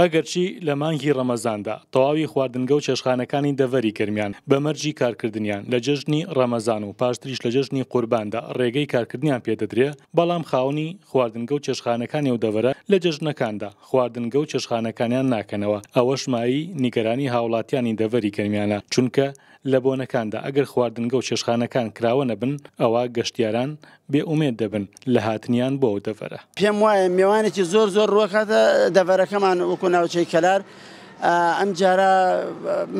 ئەگەرچی لە مانگی ڕەمەزاندا تەواوی خواردنگە و چێشخانەکانی دەڤەری گەرمیان بە مەرجی کارکردنیان لە جەژنی ڕەمەزان و پاشتریش لە جەژنی قورباندا ڕێگەی کارکردنیان پێدەدرێ بەڵام خاوەنی خواردنگە و چێشخانەکانی ئەو دەڤەرە لە جەژنەکاندا خواردنگە و چێشخانەکانیان ناکەنەوە ئەوەش مایەی نیگەرانی هاوڵاتیانی دەڤەری گەرمیانە چونکە لە بۆنەکاندا ئەگەر خواردنگە و چێشخانەکان کراوە نەبن ئەوا گەشتیاران بێ ئومێد دەبن لە هاتنیان بۆ ئەو دەڤەرە. پێم وایە مێوانێکی زۆر زۆر ڕوەکاتە دەڤەرەکەمان وەکو ناوچەی کەلار ئەم جارە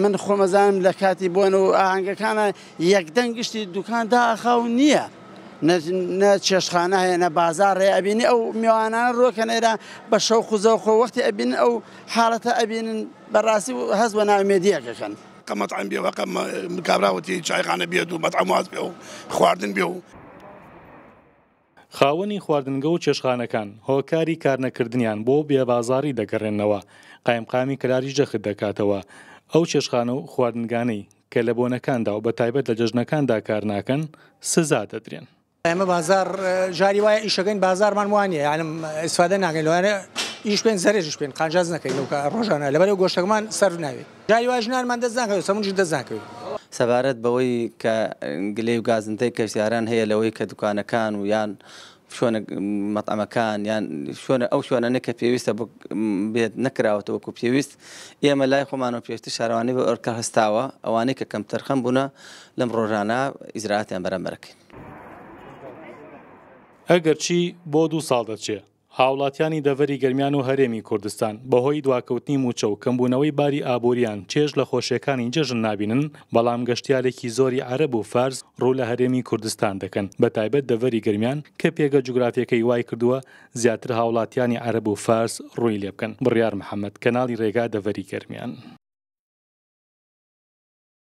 من خۆمەزانم لە کاتی بۆن و ئاهنگەکانە یەکدەنگ گشتی دوکان داخاو نییە. نە چێشخانە هەیە نە بازارڕێ ئەبینی ئەو میوانانە ڕۆکەنێرە بە شەو قوزەوخۆ وەختی ئەبین ئەو حاڵەتە ئەبینن بەڕاستی هەز بە ناومێدیەکەکەن. کە مەتعەم بێ و کە کابرا وتی چایخانە بێت و مەتعەم واز بێ و خواردن بێ و خاوەنی خواردنگە و چێشخانەکان هۆکاری کارنەکردنیان بۆ بێبازاری دەگەڕێنەوە قایمقامی کراریش جەخت دەکاتەوە ئەو چێشخانە و خواردنگانەی کە لە بۆنەکاندا و بە تایبەت لە جەژنەکاندا کار ناکەن سزا دەدرێن. ئێمە بازار جاری وایە ئیشەکەین بازارمان وانە یاعلم ئیسفادە ناگەین لەوانە ئیش پێن زەرێژش پێن قاجاز نەکەین لەو ڕۆژانە لەبەرەوە گۆشتەکەمان سەر ناوێت جاری وای ژنانمان دەست ناکەوێت سەمونجی دەست ناکەوێت. سەبارەت بەوەی کە گلەی و گازندەی کەشتیاران هەیە لەوەی کە دوکانەکان و یان شوێنە مەتعەمەکان یان شوێنە ئەو شوێنانە کە پێویستە بێت نەکراوەتە وەکو پێویست ئێمە لای خۆمانەوە پێشتر شارەوانی بە ئەرکە هەستاوە ئەوانەی کە کەم تەرخەم بوونە لەم ڕۆژانە ئیزرااتیان بەرەمەرەکەین ئەگەرچی بۆ دوو ساڵ دەچێ، هاوڵاتیانی دەڤەری گەرمیان و هەرێمی کوردستان بەهۆی دواکەوتنی مووچە و کەمبوونەوەی باری ئابوورییان چێژ لە خۆشیەکانی جەژن نابینن، بەڵام گەشتیارێکی زۆری عەرەب و فارس ڕوو لە هەرێمی کوردستان دەکەن، بەتایبەت دەڤەری گەرمیان کە پێگە جوگرافیەکەی وایکردووە زیاتر هاوڵاتیانی عەرەب و فارس ڕووی لێبکەن. بڕیار محەمەد، کەناڵی ڕێگا دەڤەری گەرمیان.